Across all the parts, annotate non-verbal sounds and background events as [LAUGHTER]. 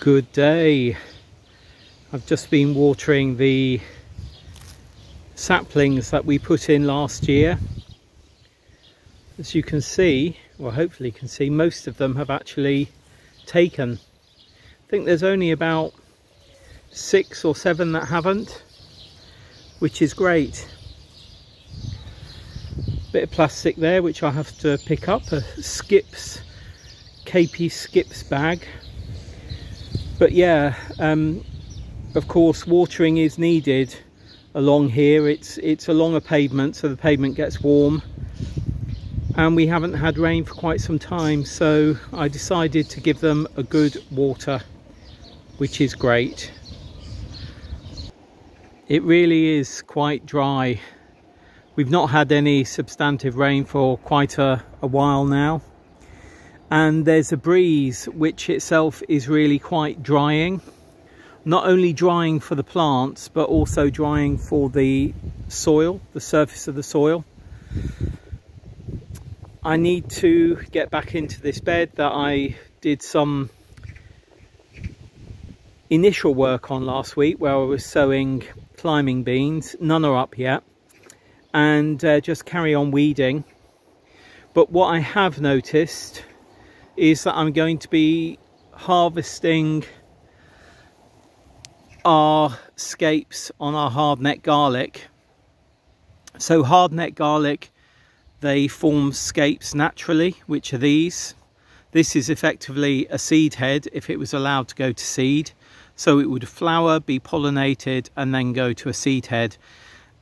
Good day. I've just been watering the saplings that we put in last year. As you can see, well hopefully you can see, most of them have actually taken. I think there's only about six or seven that haven't, which is great. Bit of plastic there which I have to pick up, a Skips, KP Skips bag. But yeah, um, of course watering is needed along here. It's it's along a pavement so the pavement gets warm. And we haven't had rain for quite some time so I decided to give them a good water which is great. It really is quite dry. We've not had any substantive rain for quite a, a while now and there's a breeze which itself is really quite drying. Not only drying for the plants but also drying for the soil the surface of the soil. I need to get back into this bed that I did some initial work on last week where I was sowing climbing beans. None are up yet. And uh, just carry on weeding. But what I have noticed is that I'm going to be harvesting our scapes on our hardneck garlic. So hardneck garlic, they form scapes naturally, which are these. This is effectively a seed head if it was allowed to go to seed. So it would flower, be pollinated and then go to a seed head.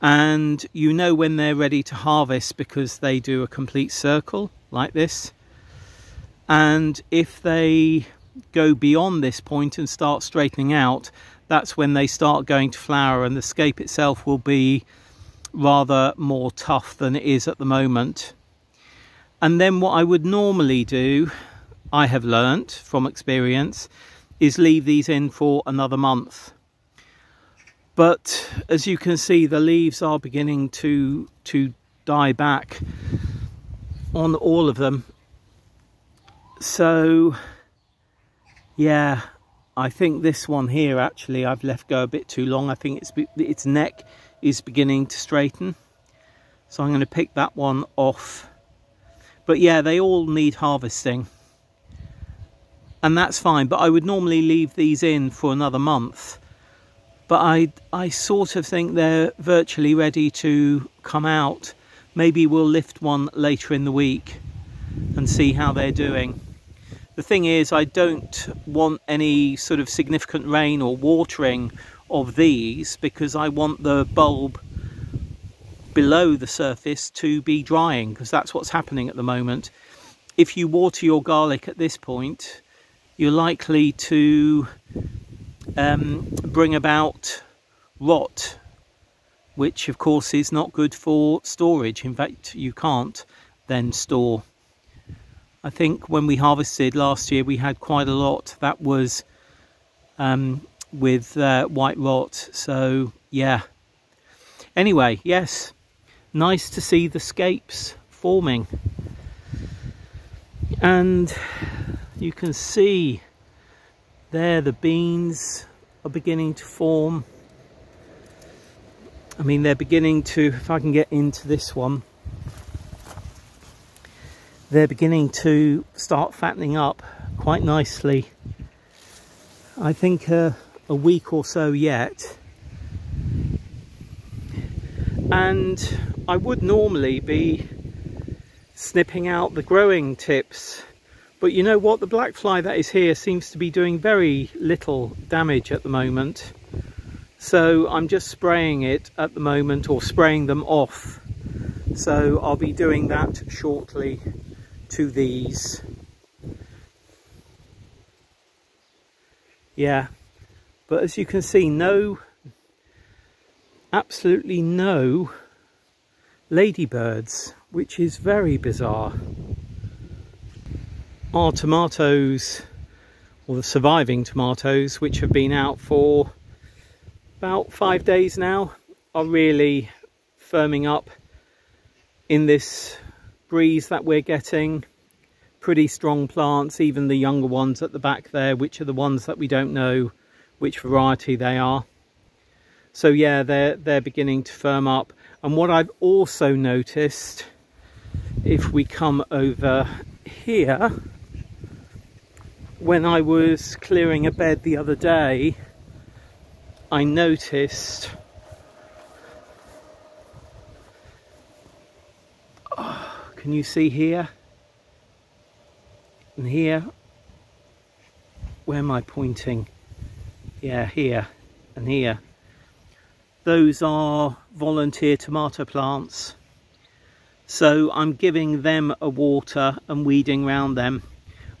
And you know when they're ready to harvest because they do a complete circle like this. And if they go beyond this point and start straightening out, that's when they start going to flower and the scape itself will be rather more tough than it is at the moment. And then what I would normally do, I have learnt from experience, is leave these in for another month. But as you can see, the leaves are beginning to, to die back on all of them. So, yeah, I think this one here actually I've left go a bit too long. I think its its neck is beginning to straighten. So I'm going to pick that one off. But yeah, they all need harvesting. And that's fine, but I would normally leave these in for another month. But I, I sort of think they're virtually ready to come out. Maybe we'll lift one later in the week and see how they're doing. The thing is, I don't want any sort of significant rain or watering of these because I want the bulb below the surface to be drying because that's what's happening at the moment. If you water your garlic at this point, you're likely to um, bring about rot, which of course is not good for storage. In fact, you can't then store I think when we harvested last year we had quite a lot that was um, with uh, white rot. So yeah. Anyway yes. Nice to see the scapes forming. And you can see there the beans are beginning to form. I mean they're beginning to if I can get into this one they're beginning to start fattening up quite nicely. I think uh, a week or so yet. And I would normally be snipping out the growing tips. But you know what? The black fly that is here seems to be doing very little damage at the moment. So I'm just spraying it at the moment or spraying them off. So I'll be doing that shortly to these. Yeah, but as you can see, no, absolutely no ladybirds, which is very bizarre. Our tomatoes, or the surviving tomatoes, which have been out for about five days now, are really firming up in this breeze that we're getting pretty strong plants, even the younger ones at the back there, which are the ones that we don't know which variety they are. So yeah, they're, they're beginning to firm up. And what I've also noticed, if we come over here, when I was clearing a bed the other day, I noticed oh, can you see here? And here? Where am I pointing? Yeah here and here. Those are volunteer tomato plants. So I'm giving them a water and weeding around them.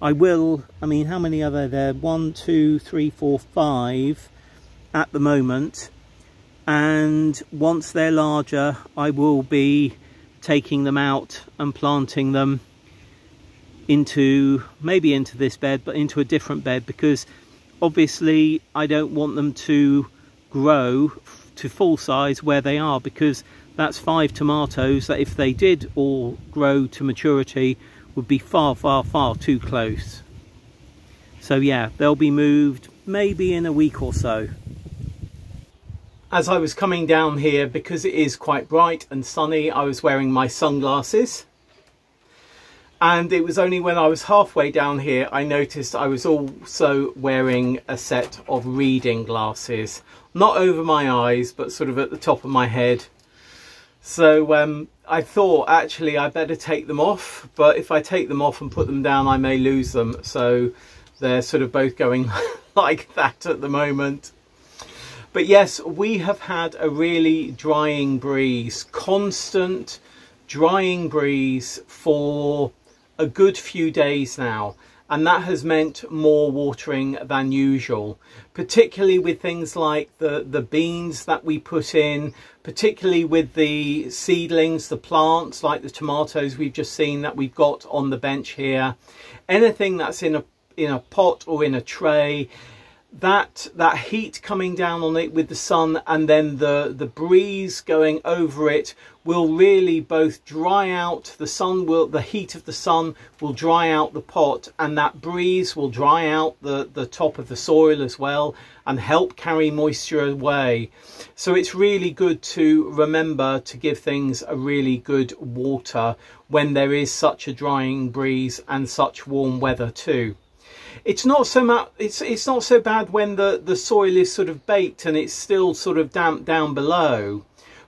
I will I mean how many are there? There one two three four five at the moment. And once they're larger I will be taking them out and planting them into maybe into this bed but into a different bed because obviously I don't want them to grow to full size where they are because that's five tomatoes that if they did all grow to maturity would be far far far too close. So yeah they'll be moved maybe in a week or so as I was coming down here, because it is quite bright and sunny, I was wearing my sunglasses. And it was only when I was halfway down here, I noticed I was also wearing a set of reading glasses. Not over my eyes, but sort of at the top of my head. So um, I thought actually I better take them off, but if I take them off and put them down, I may lose them. So they're sort of both going [LAUGHS] like that at the moment. But yes, we have had a really drying breeze, constant drying breeze for a good few days now. And that has meant more watering than usual, particularly with things like the, the beans that we put in, particularly with the seedlings, the plants like the tomatoes we've just seen that we've got on the bench here. Anything that's in a, in a pot or in a tray, that that heat coming down on it with the sun and then the the breeze going over it will really both dry out the sun will the heat of the sun will dry out the pot and that breeze will dry out the the top of the soil as well and help carry moisture away. So it's really good to remember to give things a really good water when there is such a drying breeze and such warm weather too it's not so much it's it's not so bad when the the soil is sort of baked and it's still sort of damp down below.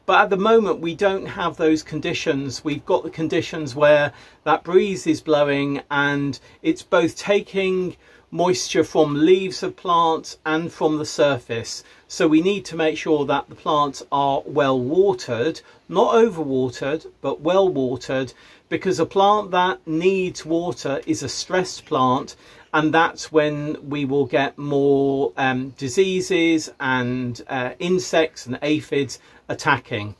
But at the moment we don't have those conditions. We've got the conditions where that breeze is blowing and it's both taking moisture from leaves of plants and from the surface. So we need to make sure that the plants are well watered not over watered but well watered because a plant that needs water is a stressed plant and that's when we will get more um, diseases and uh, insects and aphids attacking.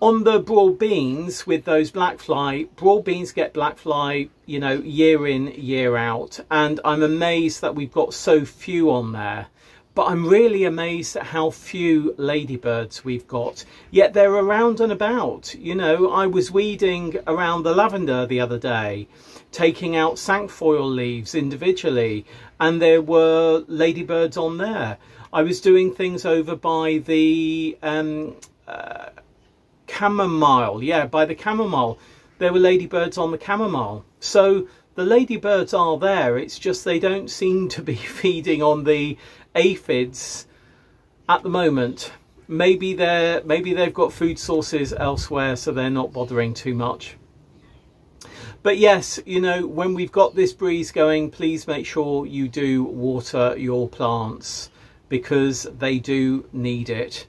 On the broad beans with those black fly, broad beans get black fly, you know, year in, year out. And I'm amazed that we've got so few on there. But I'm really amazed at how few ladybirds we've got. Yet they're around and about. You know, I was weeding around the lavender the other day taking out cinquefoil leaves individually and there were ladybirds on there. I was doing things over by the um, uh, chamomile, yeah, by the chamomile. There were ladybirds on the chamomile. So the ladybirds are there, it's just they don't seem to be [LAUGHS] feeding on the aphids at the moment. Maybe they're maybe they've got food sources elsewhere so they're not bothering too much. But yes, you know, when we've got this breeze going, please make sure you do water your plants because they do need it.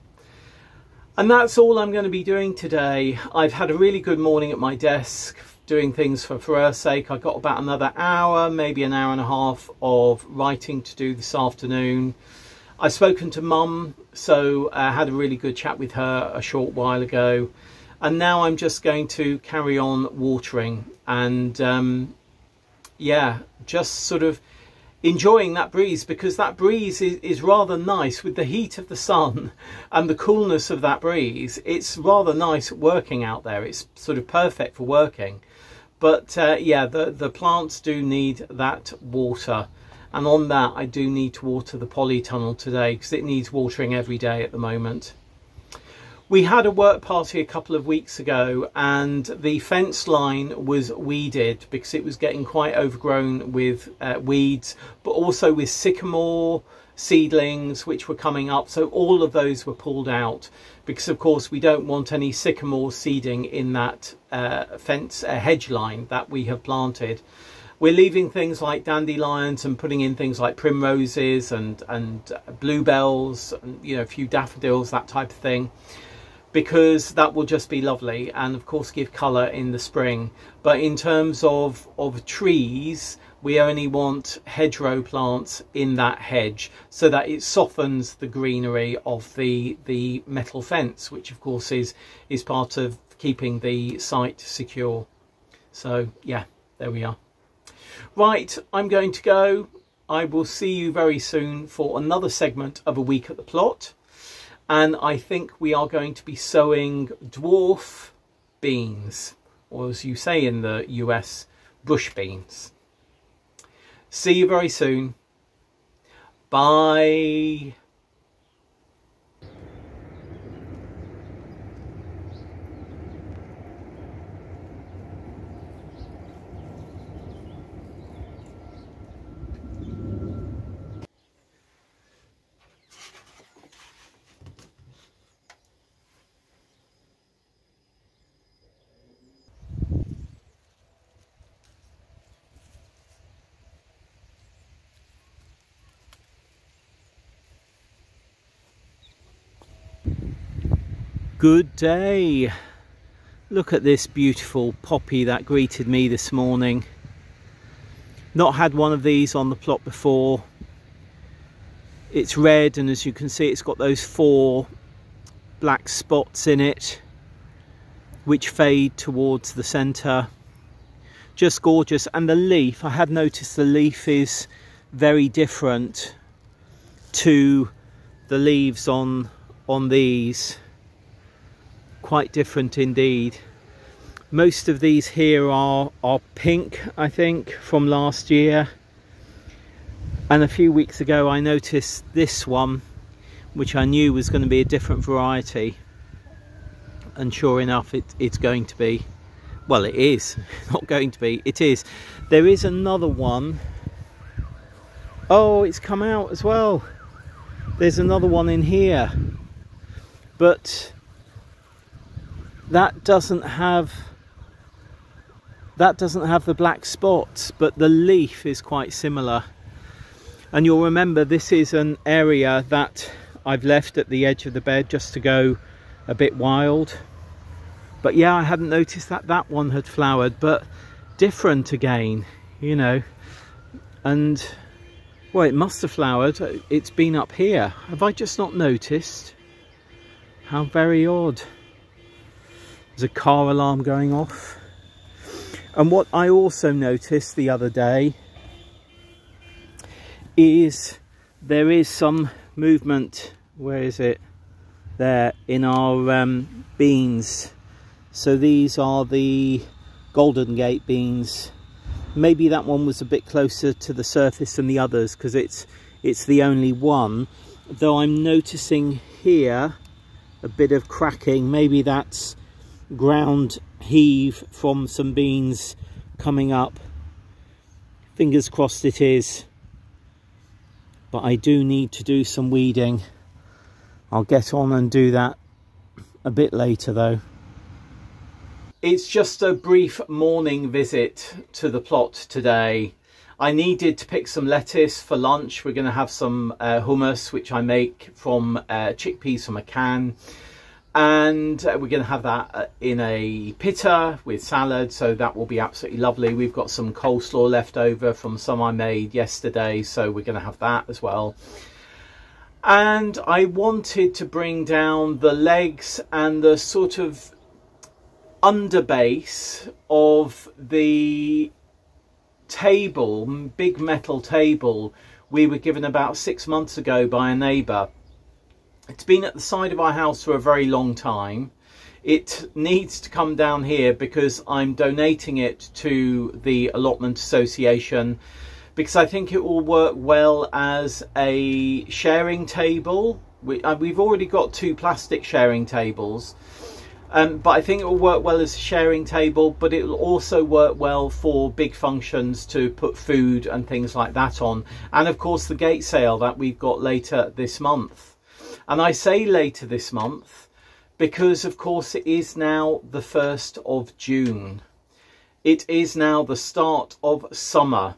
And that's all I'm going to be doing today. I've had a really good morning at my desk doing things for for her sake. I got about another hour, maybe an hour and a half of writing to do this afternoon. I've spoken to mum, so I had a really good chat with her a short while ago and now I'm just going to carry on watering and um, yeah just sort of enjoying that breeze because that breeze is, is rather nice with the heat of the sun [LAUGHS] and the coolness of that breeze it's rather nice working out there it's sort of perfect for working But uh, yeah, the, the plants do need that water. And on that, I do need to water the polytunnel today because it needs watering every day at the moment. We had a work party a couple of weeks ago and the fence line was weeded because it was getting quite overgrown with uh, weeds, but also with sycamore seedlings which were coming up. So all of those were pulled out because of course we don't want any sycamore seeding in that uh, fence uh, hedge line that we have planted. We're leaving things like dandelions and putting in things like primroses and, and bluebells, and, you know, a few daffodils, that type of thing because that will just be lovely and of course give colour in the spring. But in terms of, of trees, we only want hedgerow plants in that hedge so that it softens the greenery of the, the metal fence, which of course is, is part of keeping the site secure. So yeah, there we are. Right, I'm going to go. I will see you very soon for another segment of A Week at the Plot and I think we are going to be sowing dwarf beans or as you say in the US bush beans. See you very soon. Bye Good day. Look at this beautiful poppy that greeted me this morning. Not had one of these on the plot before. It's red and as you can see it's got those four black spots in it which fade towards the centre. Just gorgeous and the leaf, I have noticed the leaf is very different to the leaves on on these quite different indeed. Most of these here are, are pink, I think, from last year. And a few weeks ago I noticed this one, which I knew was going to be a different variety. And sure enough, it, it's going to be. Well, it is. [LAUGHS] Not going to be. It is. There is another one. Oh, it's come out as well. There's another one in here. But that doesn't have that doesn't have the black spots but the leaf is quite similar. And you'll remember this is an area that I've left at the edge of the bed just to go a bit wild. But yeah I hadn't noticed that that one had flowered but different again you know. And well it must have flowered. It's been up here. Have I just not noticed? How very odd there's a car alarm going off. And what I also noticed the other day is there is some movement, where is it? There, in our um, beans. So these are the Golden Gate beans. Maybe that one was a bit closer to the surface than the others because it's it's the only one. Though I'm noticing here a bit of cracking. Maybe that's ground heave from some beans coming up. Fingers crossed it is. But I do need to do some weeding. I'll get on and do that a bit later though. It's just a brief morning visit to the plot today. I needed to pick some lettuce for lunch. We're going to have some uh, hummus, which I make from uh, chickpeas from a can and uh, we're going to have that uh, in a pitta with salad so that will be absolutely lovely. We've got some coleslaw left over from some I made yesterday so we're going to have that as well. And I wanted to bring down the legs and the sort of underbase of the table big metal table we were given about six months ago by a neighbour it's been at the side of our house for a very long time. it needs to come down here because I'm donating it to the allotment association because I think it will work well as a sharing table. We, have uh, already got two plastic sharing tables, um, but I think it will work well as a sharing table, but it will also work well for big functions to put food and things like that on. And of course the gate sale that we've got later this month. And I say later this month because of course it is now the 1st of June. It is now the start of summer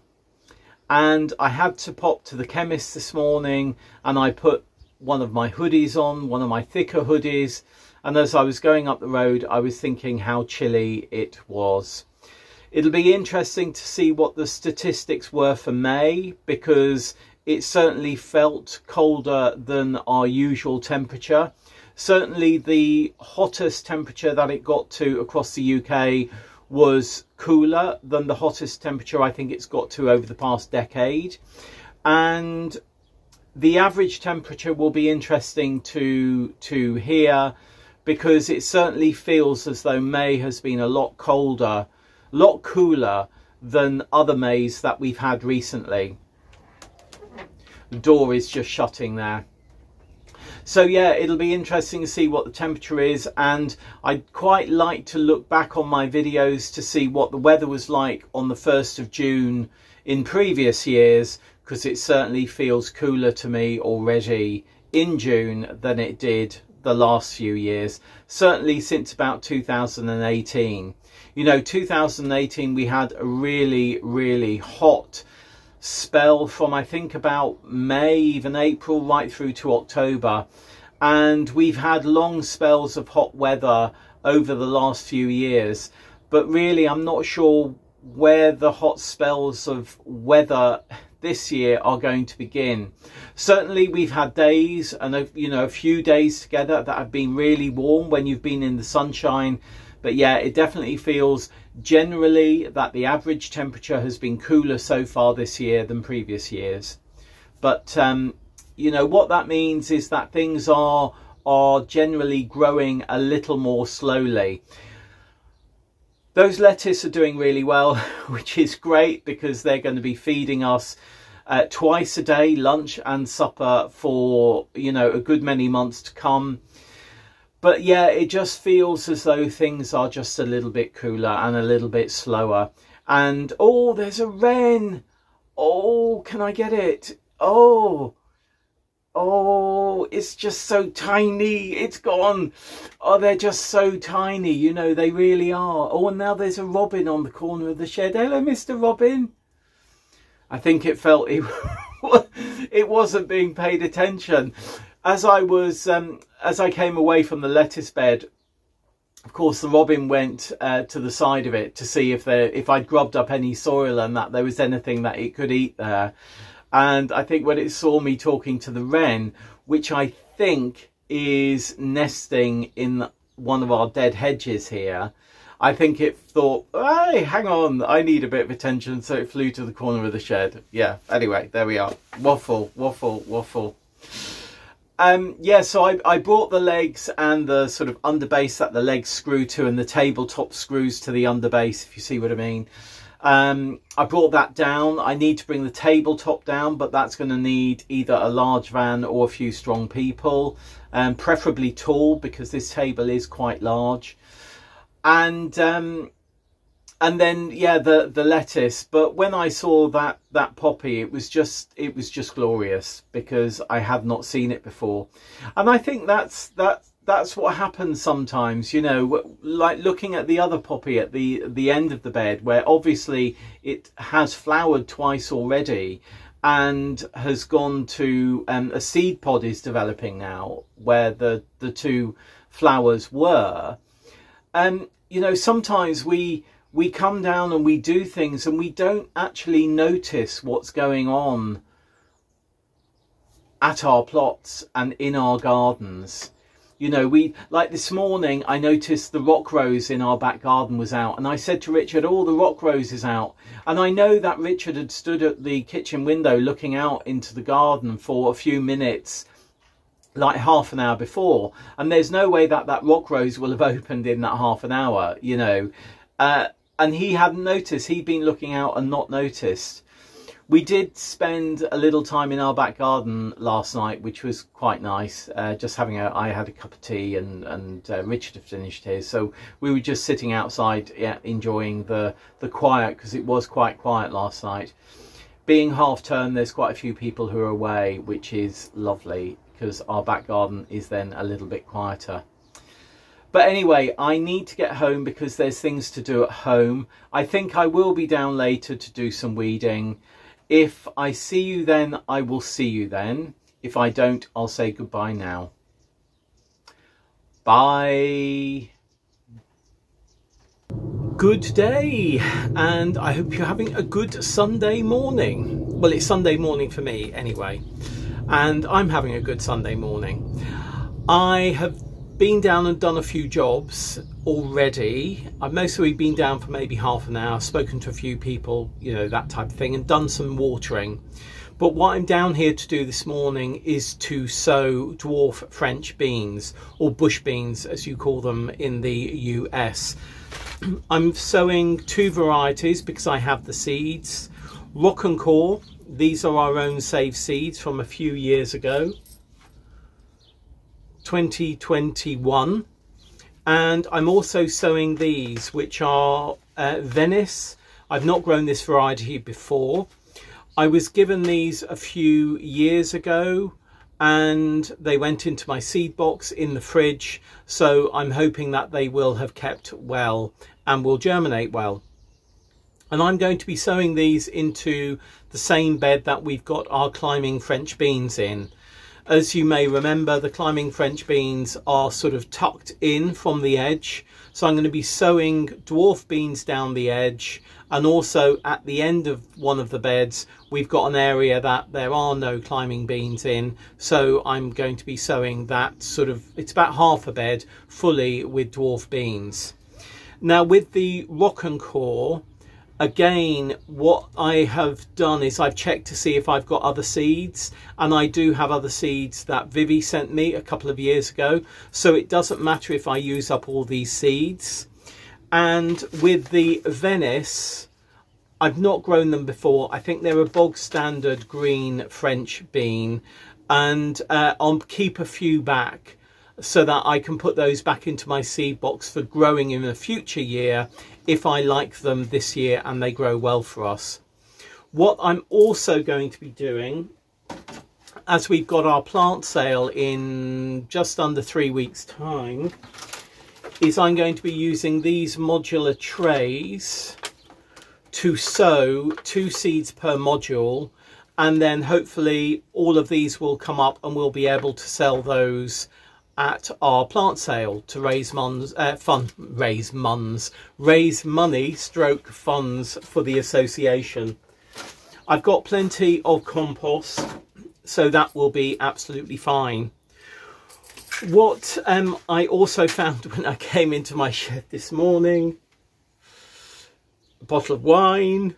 and I had to pop to the chemist this morning and I put one of my hoodies on, one of my thicker hoodies, and as I was going up the road I was thinking how chilly it was. It'll be interesting to see what the statistics were for May because it certainly felt colder than our usual temperature. Certainly the hottest temperature that it got to across the UK was cooler than the hottest temperature I think it's got to over the past decade. And the average temperature will be interesting to, to hear because it certainly feels as though May has been a lot colder, a lot cooler than other Mays that we've had recently. Door is just shutting there. So yeah, it'll be interesting to see what the temperature is and I'd quite like to look back on my videos to see what the weather was like on the 1st of June in previous years because it certainly feels cooler to me already in June than it did the last few years, certainly since about 2018. You know, 2018 we had a really, really hot spell from I think about May, even April, right through to October. And we've had long spells of hot weather over the last few years. But really, I'm not sure where the hot spells of weather this year are going to begin. Certainly we've had days and a, you know a few days together that have been really warm when you've been in the sunshine but yeah it definitely feels generally that the average temperature has been cooler so far this year than previous years. But um, you know what that means is that things are are generally growing a little more slowly. Those lettuce are doing really well, [LAUGHS] which is great because they're going to be feeding us uh, twice a day, lunch and supper for, you know, a good many months to come but yeah, it just feels as though things are just a little bit cooler and a little bit slower. And oh, there's a wren. Oh, can I get it? Oh, oh, it's just so tiny. It's gone. Oh, they're just so tiny. You know, they really are. Oh, and now there's a robin on the corner of the shed. Hello, Mr. Robin. I think it felt it, [LAUGHS] it wasn't being paid attention as I was um, as I came away from the lettuce bed, of course, the robin went uh, to the side of it to see if there if I'd grubbed up any soil and that there was anything that it could eat there. And I think when it saw me talking to the wren, which I think is nesting in one of our dead hedges here, I think it thought, hey, hang on, I need a bit of attention, so it flew to the corner of the shed. Yeah, anyway, there we are. Waffle, waffle, waffle. Um, yeah, so I, I brought the legs and the sort of underbase that the legs screw to and the tabletop screws to the underbase, if you see what I mean. Um, I brought that down. I need to bring the tabletop down, but that's going to need either a large van or a few strong people, um, preferably tall because this table is quite large. And um, and then yeah the the lettuce. But when i saw that that poppy it was just it was just glorious because i had not seen it before. And i think that's that that's what happens sometimes you know like looking at the other poppy at the the end of the bed where obviously it has flowered twice already and has gone to um, a seed pod is developing now where the the two flowers were. And um, you know sometimes we we come down and we do things and we don't actually notice what's going on at our plots and in our gardens. You know, we like this morning I noticed the rock rose in our back garden was out and I said to Richard, all oh, the rock rose is out. And I know that Richard had stood at the kitchen window looking out into the garden for a few minutes like half an hour before and there's no way that that rock rose will have [LAUGHS] opened in that half an hour you know uh, and he hadn't noticed he'd been looking out and not noticed. We did spend a little time in our back garden last night which was quite nice uh, just having a i had a cup of tea and and uh, richard had finished his. So we were just sitting outside yeah, enjoying the the quiet because it was quite quiet last night. Being half term there's quite a few people who are away which is lovely because our back garden is then a little bit quieter. But anyway, I need to get home because there's things to do at home. I think I will be down later to do some weeding. If I see you then, I will see you then. If I don't, I'll say goodbye now. Bye. Good day, and I hope you're having a good Sunday morning. Well, it's Sunday morning for me anyway and I'm having a good Sunday morning. I have been down and done a few jobs already. I've mostly been down for maybe half an hour, spoken to a few people, you know, that type of thing, and done some watering. But what I'm down here to do this morning is to sow dwarf French beans, or bush beans as you call them in the US. [CLEARS THROAT] I'm sowing two varieties because I have the seeds. Rocquencourt, these are our own saved seeds from a few years ago 2021 and I'm also sowing these which are uh, Venice. I've not grown this variety before. I was given these a few years ago and they went into my seed box in the fridge. So I'm hoping that they will have kept well and will germinate well. And I'm going to be sowing these into the same bed that we've got our climbing French beans in. As you may remember, the climbing French beans are sort of tucked in from the edge. So I'm going to be sowing dwarf beans down the edge. And also at the end of one of the beds we've got an area that there are no climbing beans in. So I'm going to be sowing that sort of it's about half a bed fully with dwarf beans. Now with the Rocquencourt again what I have done is I've checked to see if I've got other seeds and I do have other seeds that Vivi sent me a couple of years ago. So it doesn't matter if I use up all these seeds. And with the Venice I've not grown them before. I think they're a bog standard green French bean. And uh, I'll keep a few back so that I can put those back into my seed box for growing in a future year if I like them this year and they grow well for us. What I'm also going to be doing as we've got our plant sale in just under three weeks time is I'm going to be using these modular trays to sow two seeds per module and then hopefully all of these will come up and we'll be able to sell those at our plant sale to raise muns, uh, fun, raise muns, raise money stroke funds for the association. I've got plenty of compost, so that will be absolutely fine. What um, I also found [LAUGHS] when I came into my shed this morning, a bottle of wine.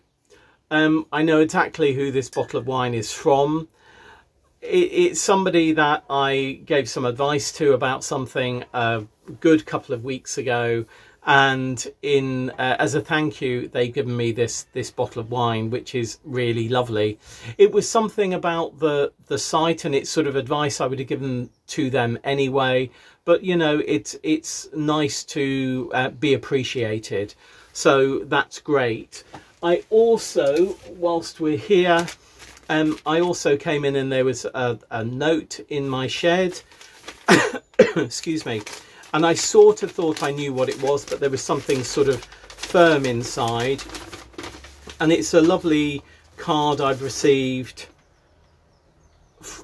Um, I know exactly who this bottle of wine is from it's somebody that I gave some advice to about something a good couple of weeks ago and in uh, as a thank you they've given me this this bottle of wine which is really lovely. It was something about the the site and it's sort of advice i would have given to them anyway but you know it's it's nice to uh, be appreciated. So that's great. I also whilst we're here um, I also came in and there was a, a note in my shed. [COUGHS] Excuse me. And I sort of thought I knew what it was, but there was something sort of firm inside. And it's a lovely card I've received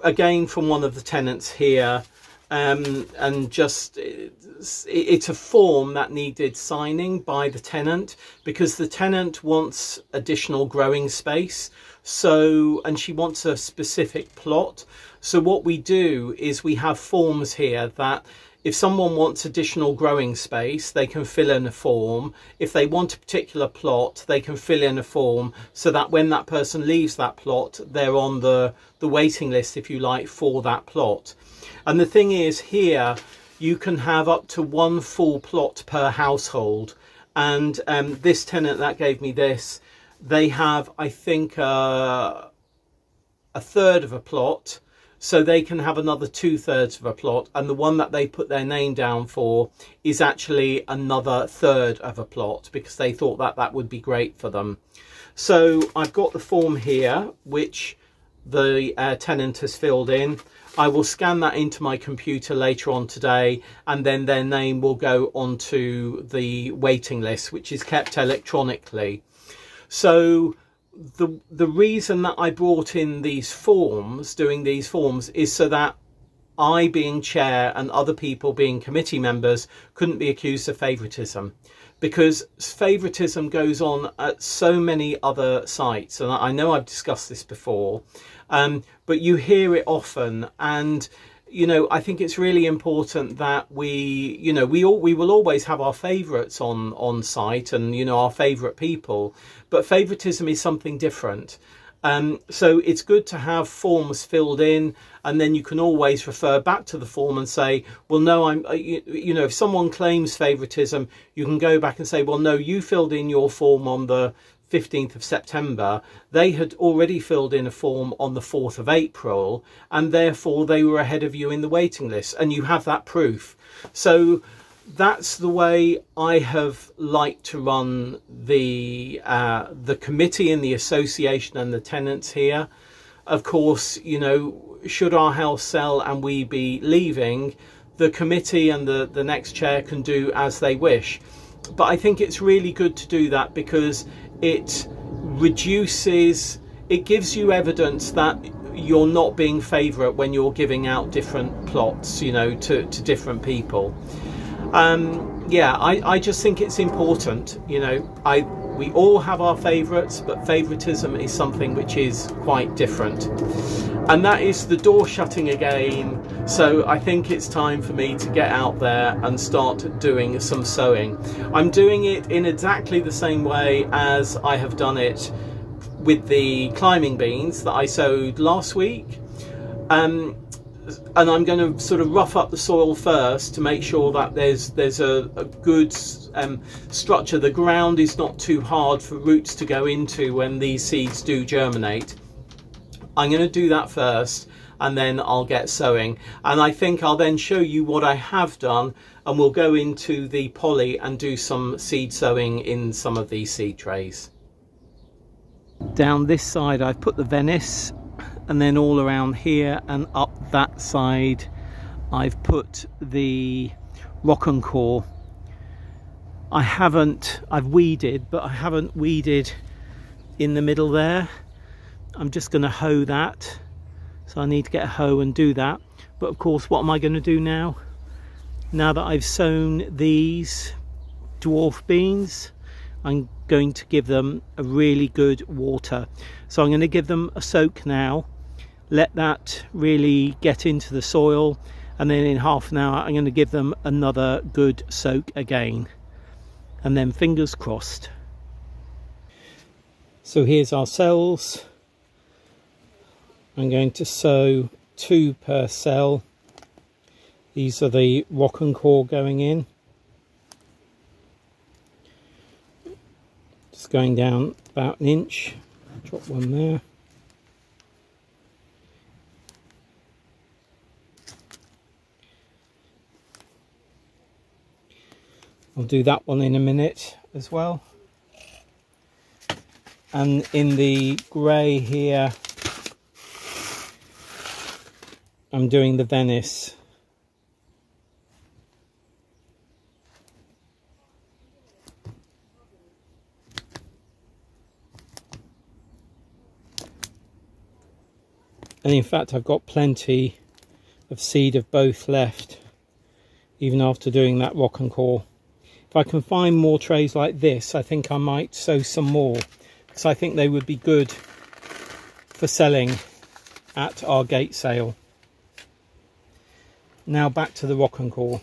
again from one of the tenants here um, and just it's, it's, a form that needed signing by the tenant because the tenant wants additional growing space so and she wants a specific plot so what we do is we have forms here that if someone wants additional growing space, they can fill in a form. If they want a particular plot, they can fill in a form so that when that person leaves that plot, they're on the, the waiting list, if you like, for that plot. And the thing is here, you can have up to one full plot per household. And um, this tenant that gave me this, they have, I think, uh, a third of a plot so they can have another two thirds of a plot and the one that they put their name down for is actually another third of a plot because they thought that that would be great for them. So I've got the form here which the uh, tenant has filled in. I will scan that into my computer later on today and then their name will go onto the waiting list which is kept electronically so the the reason that I brought in these forms, doing these forms, is so that I, being chair, and other people being committee members, couldn't be accused of favouritism. Because favouritism goes on at so many other sites, and I know I've discussed this before, um, but you hear it often, and you know, I think it's really important that we, you know, we all we will always have our favourites on on site and you know our favourite people, but favouritism is something different. Um, so it's good to have forms filled in, and then you can always refer back to the form and say, well, no, I'm, uh, you, you know, if someone claims favouritism, you can go back and say, well, no, you filled in your form on the 15th of September, they had already filled in a form on the 4th of April, and therefore they were ahead of you in the waiting list, and you have that proof. So that's the way I have liked to run the uh, the committee and the association and the tenants here. Of course, you know, should our house sell and we be leaving, the committee and the, the next chair can do as they wish. But I think it's really good to do that because it reduces, it gives you evidence that you're not being favourite when you're giving out different plots, you know, to, to different people. Um, yeah, I, I just think it's important, you know, I we all have our favourites, but favouritism is something which is quite different. And that is the door shutting again. So I think it's time for me to get out there and start doing some sowing. I'm doing it in exactly the same way as I have done it with the climbing beans that I sowed last week. Um, and I'm going to sort of rough up the soil first to make sure that there's there's a, a good um, structure. The ground is not too hard for roots to go into when these seeds do germinate. I'm going to do that first and then I'll get sowing and I think I'll then show you what I have done and we'll go into the poly and do some seed sowing in some of these seed trays. Down this side I've put the Venice and then all around here and up that side I've put the Rocquencourt. I haven't I've weeded but I haven't weeded in the middle there. I'm just going to hoe that. So I need to get a hoe and do that. But of course what am I going to do now? Now that I've sown these dwarf beans I'm going to give them a really good water. So I'm going to give them a soak now let that really get into the soil and then in half an hour I'm going to give them another good soak again. And then fingers crossed. So here's our cells. I'm going to sow two per cell. These are the Rocquencourt going in. Just going down about an inch. Drop one there I'll do that one in a minute as well. And in the grey here, I'm doing the Venice. And in fact, I've got plenty of seed of both left, even after doing that Rocquencourt. If I can find more trays like this, I think I might sow some more because I think they would be good for selling at our gate sale. Now back to the Rocquencourt.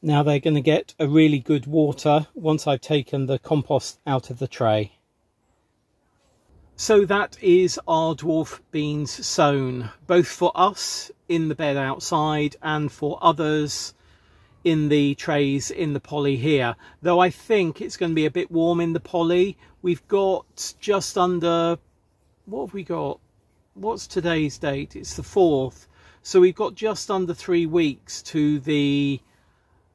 Now they're going to get a really good water once I've taken the compost out of the tray. So that is our dwarf beans sown, both for us in the bed outside and for others in the trays in the poly here. Though I think it's going to be a bit warm in the poly. We've got just under, what have we got? What's today's date? It's the 4th. So we've got just under three weeks to the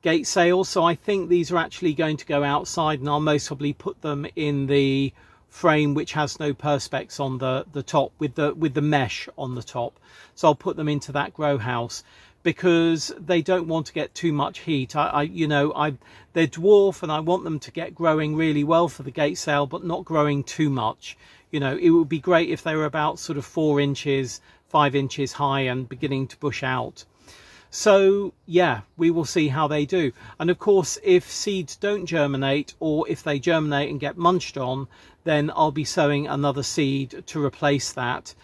gate sale. So I think these are actually going to go outside and I'll most probably put them in the frame which has no perspex on the the top with the with the mesh on the top. So i'll put them into that grow house because they don't want to get too much heat. I, I you know i they're dwarf and i want them to get growing really well for the gate sale but not growing too much. You know it would be great if they were about sort of four inches five inches high and beginning to bush out so yeah, we will see how they do. And of course, if seeds don't germinate or if they germinate and get munched on, then I'll be sowing another seed to replace that.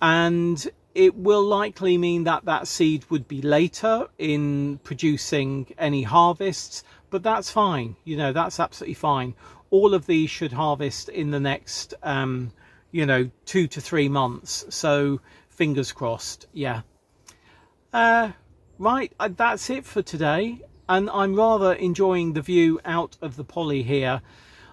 And it will likely mean that that seed would be later in producing any harvests, but that's fine. You know, that's absolutely fine. All of these should harvest in the next, um, you know, two to three months. So fingers crossed. Yeah. Uh, Right, uh, that's it for today. And I'm rather enjoying the view out of the poly here.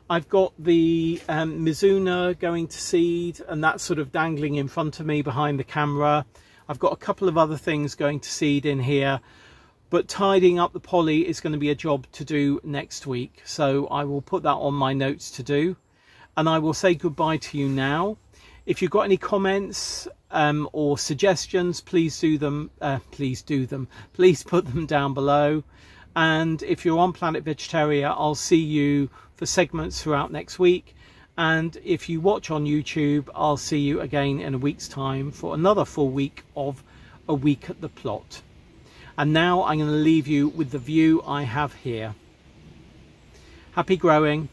I've got the um, Mizuna going to seed and that's sort of dangling in front of me behind the camera. I've got a couple of other things going to seed in here. But tidying up the poly is going to be a job to do next week. So I will put that on my notes to do. And I will say goodbye to you now. If you've got any comments um, or suggestions, please do them. Uh, please do them. Please put them down below. And if you're on Planet Vegetaria, I'll see you for segments throughout next week. And if you watch on YouTube, I'll see you again in a week's time for another full week of A Week at the Plot. And now I'm going to leave you with the view I have here. Happy growing.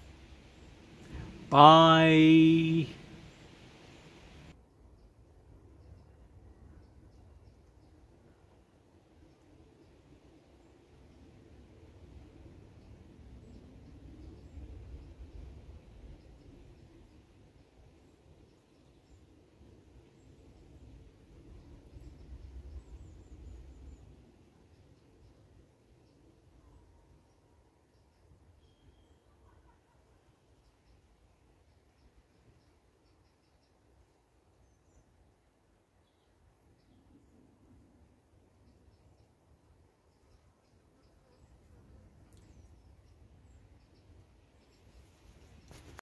Bye.